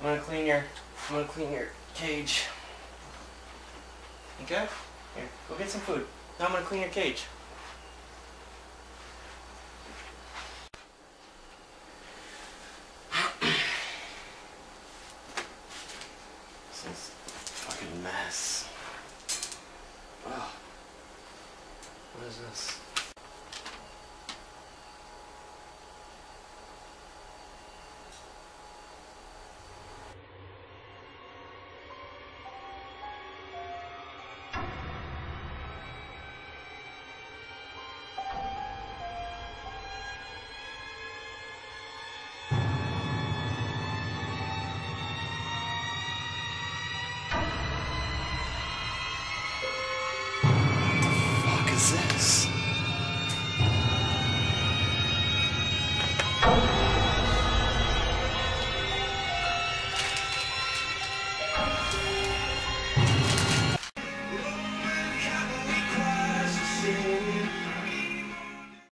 I'm gonna clean your I'm gonna clean your cage. Okay? Here, go get some food. Now I'm gonna clean your cage. this is fucking mess. Wow. What is this?